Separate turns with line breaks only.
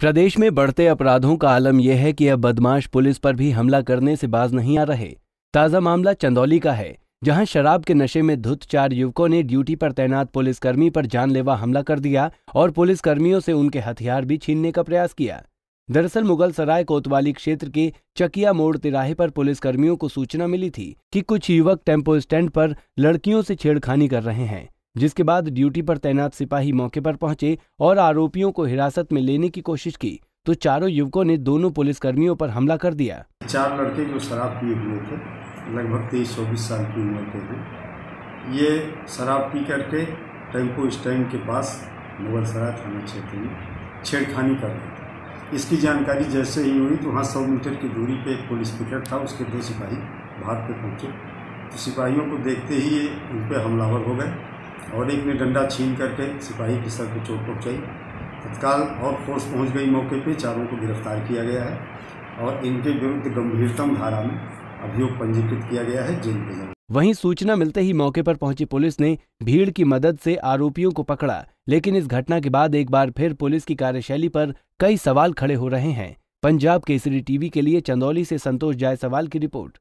प्रदेश में बढ़ते अपराधों का आलम यह है कि अब बदमाश पुलिस पर भी हमला करने से बाज नहीं आ रहे। ताज़ा मामला चंदौली का है, जहाँ शराब के नशे में धुत चार युवकों ने ड्यूटी पर तैनात पुलिसकर्मी पर जानलेवा हमला कर दिया और पुलिसकर्मियों से उनके हथियार भी छीनने का प्रयास किया। दरअसल मुगल सराय कोतवाली क्षेत्र के चकिया मोड़ तिराहे पर पुलिसकर्मियों को सूचना मिली थी कि कुछ युवक टेंपो स्टैंड पर लड़कियों से छेड़खानी कर रहे हैं। जिसके बाद ड्यूटी पर तैनात सिपाही मौके पर पहुँचे और आरोपियों को हिरासत में लेने की कोशिश की तो चारों युवकों ने दोनों पुलिसकर्मियों पर हमला कर दिया।
चार लड़के जो शराब पिए हुए थे, लगभग तेईस चौबीस साल की उम्र के थे। ये शराब पी करके टेंपो स्टैंड के पास मुगल सराय थाना क्षेत्र में छेड़खानी कर रहे थे। इसकी जानकारी जैसे ही हुई तो वहाँ सौ मीटर की दूरी पे एक पुलिस पिकेट था, उसके दो सिपाही भाग पे पहुँचे। तो सिपाहियों को देखते ही उन पर हमलावर हो गए। और एक ने डंडा छीन करके सिपाही के सर पर चोट पहुँचाई। तत्काल और फोर्स पहुँच गई मौके पे। चारों को गिरफ़्तार किया गया है और इनके विरुद्ध गंभीरतम धारा में अभियोग पंजीकृत किया गया है जेल भेजा
वहीं सूचना मिलते ही मौके पर पहुँची पुलिस ने भीड़ की मदद से आरोपियों को पकड़ा। लेकिन इस घटना के बाद एक बार फिर पुलिस की कार्यशैली पर कई सवाल खड़े हो रहे हैं। पंजाब केसरी टीवी के लिए चंदौली से संतोष जायसवाल की रिपोर्ट।